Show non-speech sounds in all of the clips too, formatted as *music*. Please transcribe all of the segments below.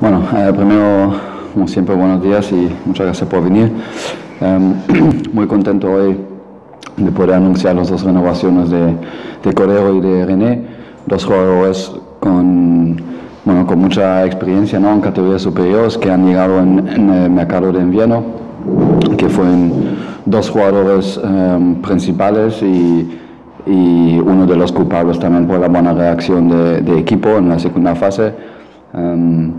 Bueno, eh, primero, como siempre, buenos días y muchas gracias por venir. Em, *clears throat* muy contento hoy de poder anunciar las dos renovaciones de, de Cordero y de René, dos jugadores con, bueno, con mucha experiencia ¿no? en categorías superiores que han llegado en, el mercado de invierno, que fueron dos jugadores em, principales y, y, uno de los culpables también por la buena reacción de, de equipo en la segunda fase. Em,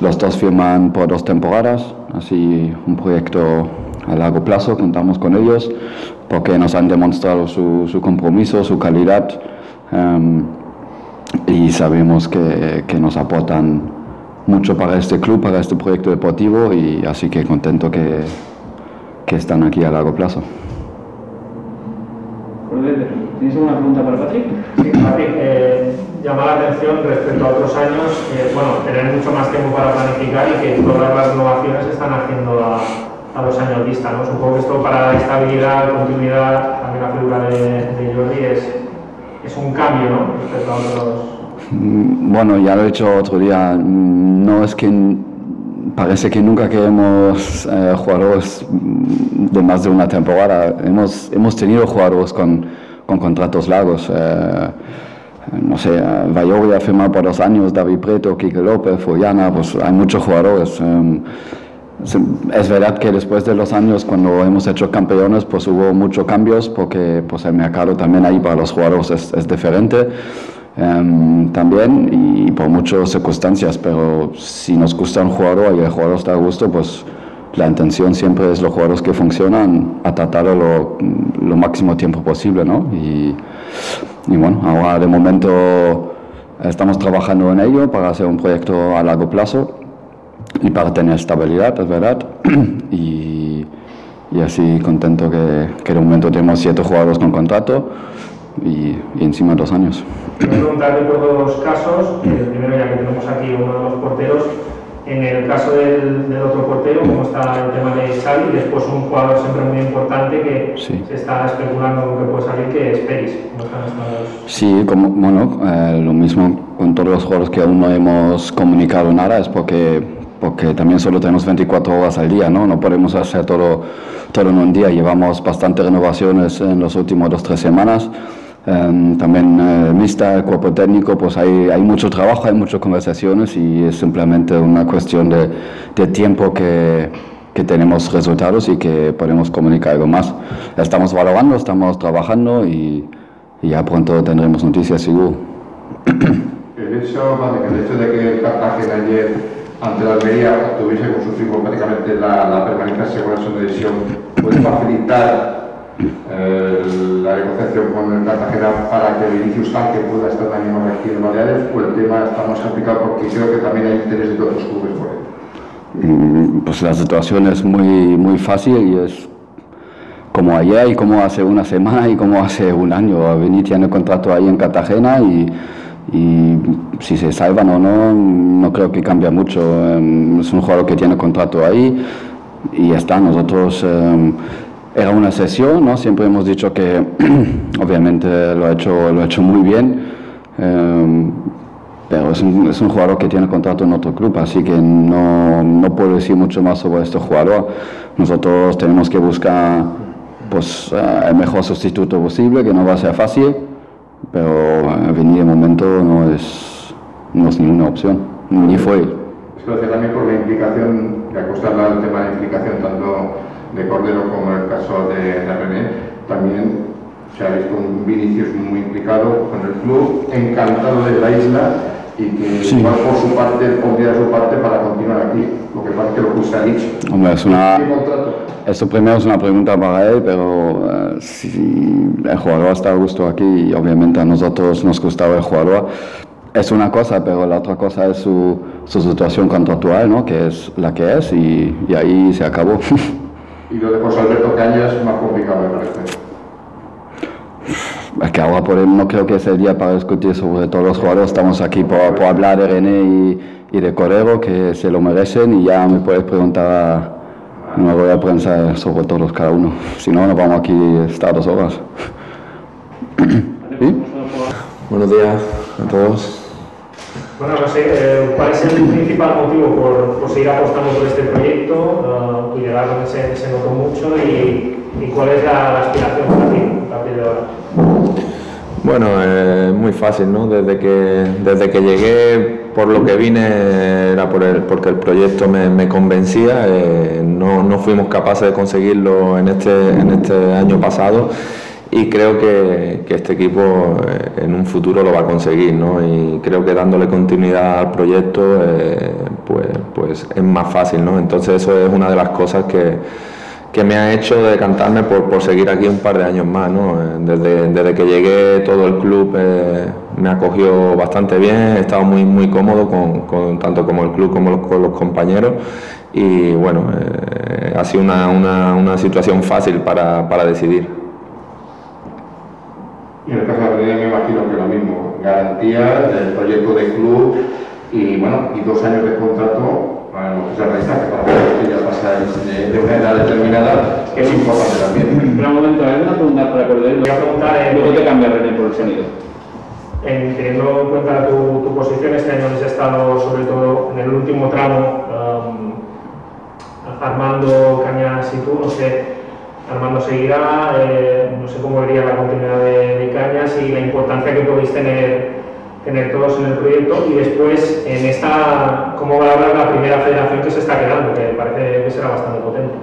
los dos firman por dos temporadas, así un proyecto a largo plazo, contamos con ellos, porque nos han demostrado su, compromiso, su calidad em, y sabemos que, que, nos aportan mucho para este club, para este proyecto deportivo y así que contento que, que están aquí a largo plazo. ¿Tienes alguna pregunta para Patrick? Sí, Patrick, eh, llama la atención respecto a otros años, eh, bueno, tener mucho más tiempo para planificar y que todas las renovaciones se están haciendo a, a dos años vista, ¿no? Supongo que esto para estabilidad, continuidad, también la figura de, de Jordi es, es, un cambio, ¿no? Respecto a otros... Mm, bueno, ya lo he dicho otro día, no es que parece que nunca que hemos eh, jugadores de más de una temporada, hemos, hemos tenido jugadores con, con contratos largos. Eh, no sé, Valloria ha firmado por dos años, David Preto, Kike López, Follana, pues hay muchos jugadores. Eh, es verdad que después de los años, cuando hemos hecho campeones, pues hubo muchos cambios, porque pues, el mercado también ahí para los jugadores es, diferente. Um, también y por muchas circunstancias, pero si nos gusta un jugador y el jugador está a gusto, pues la intención siempre es los jugadores que funcionan a tratarlo lo, lo máximo tiempo posible, ¿no? Y, y, bueno, ahora de momento estamos trabajando en ello para hacer un proyecto a largo plazo y para tener estabilidad, es verdad. *clears throat* y, y, así contento que, que de momento tenemos siete jugadores con contrato y, y encima dos años. Quiero preguntarle por dos casos. El primero, ya que tenemos aquí uno de los porteros, en el caso del, del, otro portero, cómo está el tema de Xavi, después un jugador siempre muy importante que sí. se está especulando que puede salir, que es Peris. Sí, como, bueno, eh, lo mismo con todos los jugadores que aún no hemos comunicado nada, es porque, porque también solo tenemos 24 horas al día, ¿no? No podemos hacer todo, todo en un día. Llevamos bastantes renovaciones en las últimas dos, tres semanas. Um, también uh, mixta, el cuerpo técnico, pues hay, hay, mucho trabajo, hay muchas conversaciones y es simplemente una cuestión de, de tiempo que, que, tenemos resultados y que podemos comunicar algo más. Estamos valorando, estamos trabajando y, y ya pronto tendremos noticias seguro. El hecho, vale, el hecho de que Cartagena ayer ante la Almería tuviese con su triunfo prácticamente la, la permanencia segura en su decisión, puede facilitar eh, la negociación con el Cartagena para que Vinicius Tanque pueda estar también aquí en Baleares o el tema está más complicado porque creo que también hay interés de otros clubes por él? Mm, pues la situación es muy, muy fácil y es como ayer y como hace una semana y como hace un año. Vinicius tiene contrato ahí en Cartagena y, y si se salvan o no, no creo que cambie mucho. Em, es un jugador que tiene contrato ahí y ya está. Nosotros um, era una sesión, ¿no? Siempre hemos dicho que *clears throat* obviamente lo ha hecho, lo ha hecho muy bien, eh, pero es un, es un, jugador que tiene contrato en otro club, así que no, no, puedo decir mucho más sobre este jugador. Nosotros tenemos que buscar pues, uh, el mejor sustituto posible, que no va a ser fácil, pero venir de momento no es, no es ninguna opción, ni fue. Es también por la implicación, que acostarla al tema de implicación tanto de Cordero como el caso de, de René, también se ha visto un Vinicius muy implicado con el club, encantado de la isla y que sí. igual por su parte pondría su parte para continuar aquí, lo que parece lo que usted ha dicho. Hombre, es una, esto primero es una pregunta para él, pero uh, si el jugador está a gusto aquí y obviamente a nosotros nos gustaba el jugador, es una cosa, pero la otra cosa es su, su situación contractual, ¿no? que es la que es y, y ahí se acabó. *laughs* y lo de José Alberto Cañas más complicado me parece. Es que ahora por él no creo que sea el día para discutir sobre todos los jugadores, estamos aquí por, por hablar de René y, y, de Correro, que se lo merecen, y ya me puedes preguntar no voy a prensa sobre todos cada uno, si no nos vamos aquí a estar dos horas. *clears throat* ¿Sí? Buenos días a todos. Bueno, no sé, eh, ¿cuál es el principal motivo por, seguir apostando por este proyecto? Uh, tu llegada se, se notó mucho y, cuál es la, aspiración para ti a partir de. Bueno, es eh, muy fácil, ¿no? Desde que, desde que llegué, por lo que vine, era por el, porque el proyecto me, convencía. No, no, fuimos capaces de conseguirlo en este, en este año pasado y creo que, este equipo eh, en un futuro lo va a conseguir, ¿no? Y creo que dándole continuidad al proyecto, eh, pues, pues es más fácil, ¿no? Entonces eso es una de las cosas que que me ha hecho decantarme por, por seguir aquí un par de años más. ¿no? Eh, desde, desde que llegué todo el club eh, me acogió bastante bien, he estado muy, muy cómodo con, con tanto como el club como los, con los compañeros y bueno, ha sido una, una, una, situación fácil para, para decidir. Me imagino que lo mismo, garantía del proyecto de club y bueno, y dos años de contrato para los que para que ya pasáis de, de, una edad determinada, que es importante también. Pero un momento, ¿hay una pregunta para Cordero? Voy a preguntar, eh, luego te cambia René por el sonido. En, teniendo en cuenta tu, tu, posición, este año has estado sobre todo en el último tramo, um, Armando, Cañas y tú, no sé, Armando seguirá, eh, no sé cómo vería la continuidad de, Cañas y la importancia que podéis tener tener todos en el proyecto y después en esta, cómo va a hablar la primera federación que se está quedando, que parece que será bastante potente.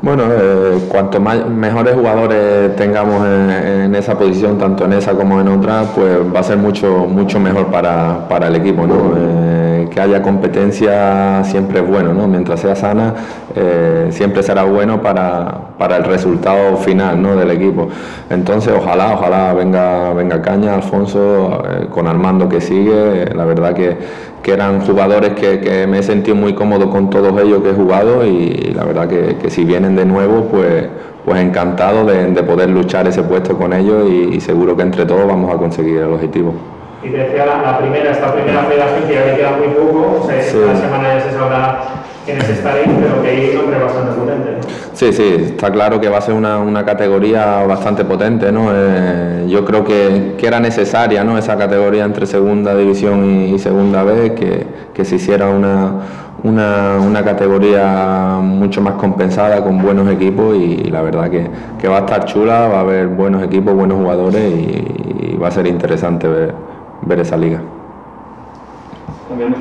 Bueno, eh, cuanto mejores jugadores tengamos en, en, esa posición, tanto en esa como en otra, pues va a ser mucho, mucho mejor para, para el equipo. ¿no? Eh, que haya competencia siempre es bueno, ¿no? mientras sea sana, eh, siempre será bueno para, para, el resultado final ¿no? del equipo. Entonces, ojalá, ojalá venga, venga Caña, Alfonso, eh, con Armando que sigue. La verdad que, que eran jugadores que, me he sentido muy cómodo con todos ellos que he jugado y la verdad que, que si vienen de nuevo, pues, pues encantado de, de, poder luchar ese puesto con ellos y, seguro que entre todos vamos a conseguir el objetivo. Y te decía la, la primera, esta primera federación que ya le queda muy poco, o sea, sí. esta semana ya se sabrá quiénes estaréis, pero que hay un nombre bastante potente. ¿no? Sí, sí, está claro que va a ser una, una categoría bastante potente, ¿no? Eh, yo creo que, que, era necesaria, ¿no? Esa categoría entre segunda división y, y segunda B, que, que se hiciera una, una, una, categoría mucho más compensada con buenos equipos y, la verdad que, que, va a estar chula, va a haber buenos equipos, buenos jugadores y, y va a ser interesante ver, ver esa liga. También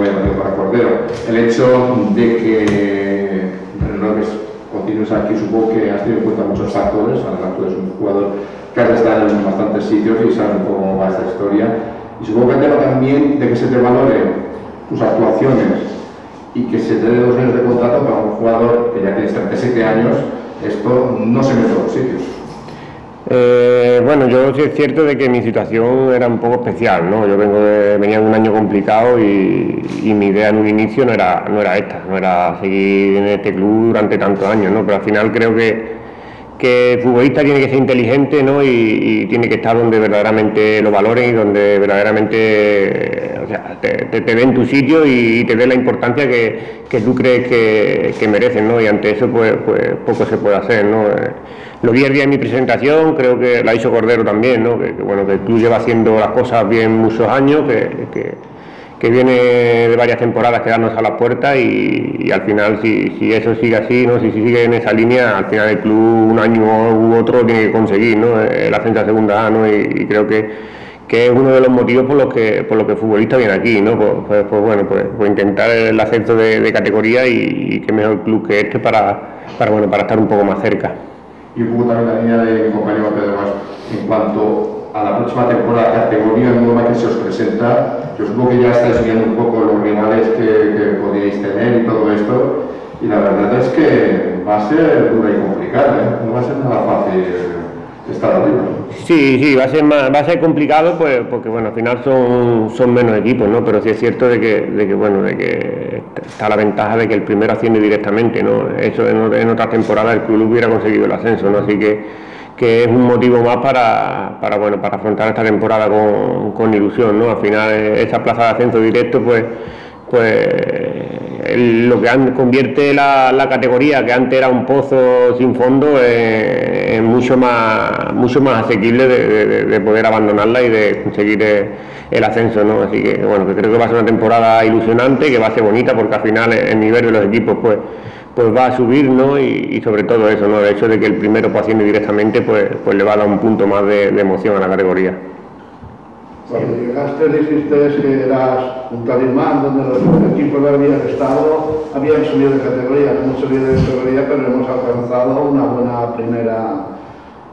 voy a para Cordero. El hecho de que renoves continúes aquí, supongo que has tenido en cuenta muchos factores, además tú eres un jugador que has estado en bastantes sitios y sabes cómo va esta historia. Y supongo que el tema también de que se te valore tus actuaciones y que se te dé dos años de contrato para un jugador que ya tiene 37 años, esto no se mete en los sitios. Eh, bueno, yo sí es cierto de que mi situación era un poco especial, ¿no? Yo vengo de, venía de un año complicado y, mi idea en un inicio no era, no era esta, no era seguir en este club durante tantos años, ¿no? Pero al final creo que, que el futbolista tiene que ser inteligente, ¿no? Y, tiene que estar donde verdaderamente lo valoren y donde verdaderamente te, te, te den tu sitio y, te dé la importancia que, que tú crees que, que, merecen, ¿no? Y ante eso, pues, pues poco se puede hacer, ¿no? Eh, lo vi el día de mi presentación, creo que la hizo Cordero también, ¿no? Que, que bueno, que el club lleva haciendo las cosas bien muchos años, que, que, que viene de varias temporadas quedarnos a la puerta y, al final si, si, eso sigue así, ¿no? Si, si, sigue en esa línea, al final el club un año u otro tiene que conseguir, ¿no? El ascenso a segunda A. Y, creo que que es uno de los motivos por los que por los que futbolista viene aquí, ¿no? Pues, pues, pues bueno, pues, pues, intentar el ascenso de, categoría y, y qué mejor club que este para, para bueno para estar un poco más cerca. Y un poco también la línea de mi compañero Pedro Más, en cuanto a la próxima temporada, categoría nueva que se os presenta, yo supongo que ya estáis viendo un poco los rivales que, que podíais tener y todo esto, y la verdad es que va a ser dura y complicada, ¿eh? no va a ser nada fácil estar arriba. Sí, sí, va a ser más, va a ser complicado pues porque bueno, al final son, son menos equipos, ¿no? Pero sí es cierto de que, de que bueno, de que está la ventaja de que el primero asciende directamente, ¿no? Eso en, en otras temporadas el club hubiera conseguido el ascenso, ¿no? Así que que es un motivo más para, para, bueno, para afrontar esta temporada con, con ilusión, ¿no? Al final esa plaza de ascenso directo pues pues lo que convierte la, categoría, que antes era un pozo sin fondo, es mucho más, mucho más asequible de, poder abandonarla y de conseguir eh, el ascenso. ¿no? Así que bueno, que creo que va a ser una temporada ilusionante, que va a ser bonita porque al final el nivel de los equipos pues pues va a subir, ¿no? Y, sobre todo eso, ¿no? El hecho de que el primero pasando directamente, pues, pues le va a dar un punto más de, emoción a la categoría. Cuando llegaste dijiste que eras un talismán donde los equipos habían estado, habían subido de categoría, hemos subido de categoría, pero hemos alcanzado una buena primera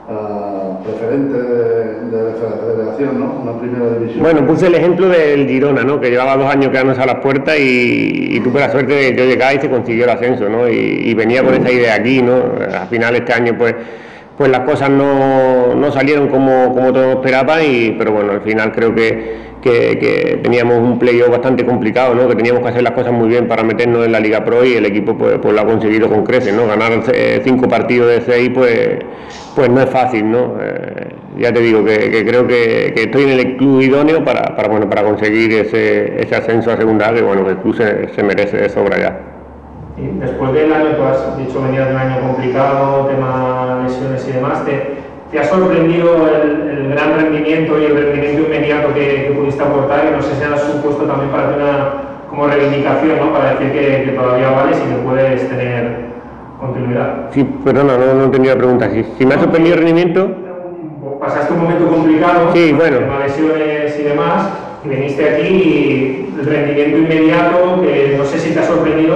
uh, preferente de, de, federación, ¿no? Una primera división. Bueno, puse el ejemplo del Girona, ¿no? Que llevaba dos años quedándose a las puertas y, tuve la suerte de yo llegar y se consiguió el ascenso, ¿no? Y, venía con esa idea aquí, ¿no? Al final este año, pues pues las cosas no, no salieron como, como todos esperaban, y, pero bueno, al final creo que, que, teníamos un playoff bastante complicado, ¿no? que teníamos que hacer las cosas muy bien para meternos en la Liga Pro y el equipo pues, pues lo ha conseguido con creces, ¿no? ganar eh, cinco partidos de seis pues, pues no es fácil, ¿no? Eh, ya te digo que, creo que, estoy en el club idóneo para, para, bueno, para conseguir ese, ese ascenso a segunda, que bueno, que el club se, merece de sobra ya. Después del año, tú has dicho venía de un año complicado, tema lesiones y demás, ¿te, ¿Te ha sorprendido el, gran rendimiento y el rendimiento inmediato que, pudiste aportar? Y no sé si ha supuesto también para ti una como reivindicación, ¿no? Para decir que, todavía vales y que puedes tener continuidad. Sí, perdona, no, no entendí la pregunta. Si, me ha sorprendido el rendimiento... Pasaste un momento complicado, sí, bueno. lesiones y demás, viniste aquí y el rendimiento inmediato, que no sé si te ha sorprendido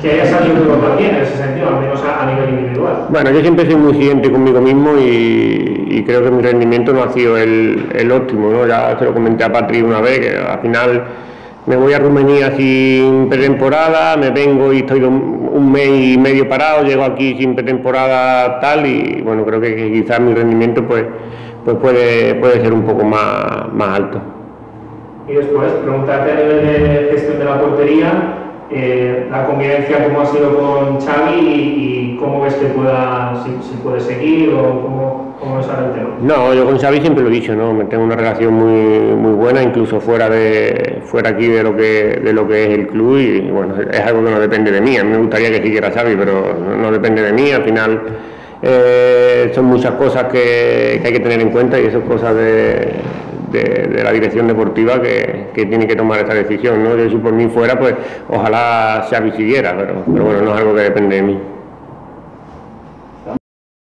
que haya salido todo también en ese sentido, al menos a, nivel individual. Bueno, yo siempre soy muy exigente conmigo mismo y, creo que mi rendimiento no ha sido el, óptimo, ¿no? Ya se lo comenté a Patri una vez, que al final me voy a Rumanía sin pretemporada, me vengo y estoy un, mes y medio parado, llego aquí sin pretemporada tal y bueno, creo que quizás mi rendimiento pues, pues puede, puede ser un poco más, más alto. Y después, preguntarte a nivel de gestión de la portería, eh, la convivencia, cómo ha sido con Xavi y, cómo ves que pueda, si, puede seguir o cómo, cómo es ahora el tema. No, yo con Xavi siempre lo he dicho, ¿no? Me tengo una relación muy, muy buena, incluso fuera de fuera aquí de lo que de lo que es el club y bueno, es algo que no depende de mí. A mí me gustaría que siguiera Xavi, pero no, depende de mí. Al final eh, son muchas cosas que, que hay que tener en cuenta y esas cosas de de, la dirección deportiva que, tiene que tomar esta decisión. ¿no? Yo si por mí fuera, pues ojalá se siguiera, pero, pero bueno, no es algo que depende de mí.